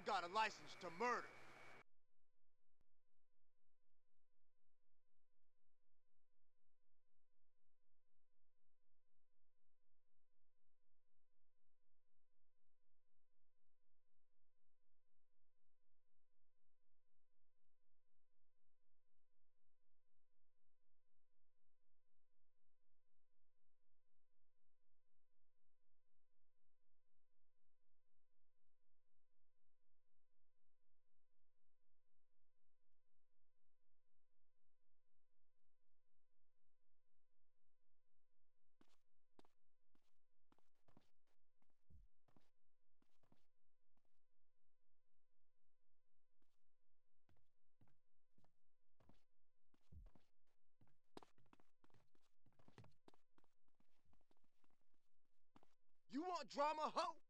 I got a license to murder. Drama, ho?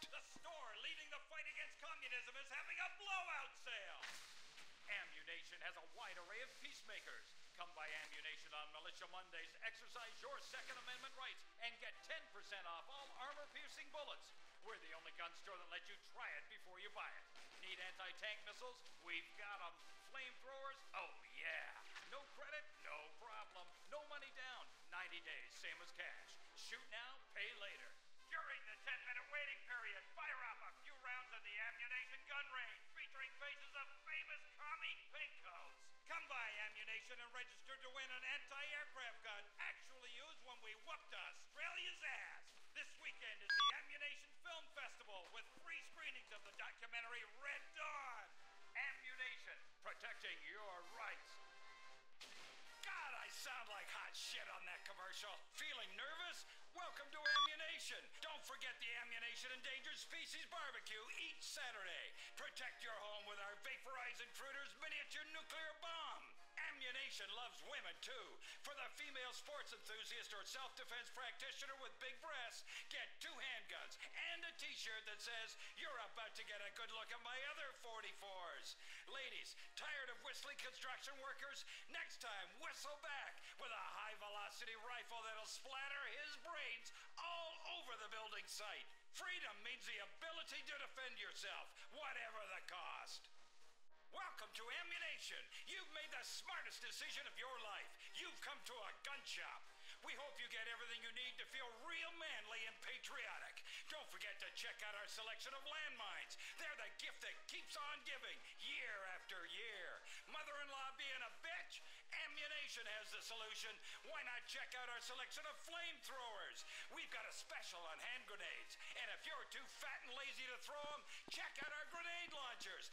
been. The store leading the fight against communism is having a blowout sale. Ammu-Nation has a wide array of peacemakers. Come by Ammu-Nation on Militia Mondays, exercise your Second Amendment rights, and get 10% off all armor piercing bullets. We're the only gun store that lets you try it before you buy it. Need anti tank missiles? We've got them. Flamethrowers? Oh, yeah. No credit? No problem. No money down. 90 days, same as cash. Ammunition and register to win an anti aircraft gun actually used when we whooped Australia's ass. This weekend is the Ammu-Nation Film Festival with free screenings of the documentary Red Dawn. Ammu-Nation, protecting your rights. God, I sound like hot shit on that commercial. Feeling nervous? Welcome to Ammu-Nation. Don't forget the Ammu-Nation Endangered Species Barbecue each Saturday. Protect your home with our Vaporize Intruders miniature nuclear bomb. Ammu-Nation loves women too. For the female sports enthusiast or self-defense practitioner with big breasts, get two handguns and a t-shirt that says, you're about to get a good look at my other 44s. Ladies, tired of whistling construction workers? Next time, whistle back with a high-velocity rifle that'll splatter his brains all over the building site. Freedom means the ability to defend yourself, whatever the cost. Welcome to Ammu-Nation. You've made the smartest decision of your life. You've come to a gun shop. We hope you get everything you need to feel real manly and patriotic. Don't forget to check out our selection of landmines. They're the gift that keeps on giving year after year. Mother in law being a bitch? Ammu-Nation has the solution. Why not check out our selection of flamethrowers? We've got a special on hand grenades. And if you're too fat and lazy to throw them, check out our grenade launchers.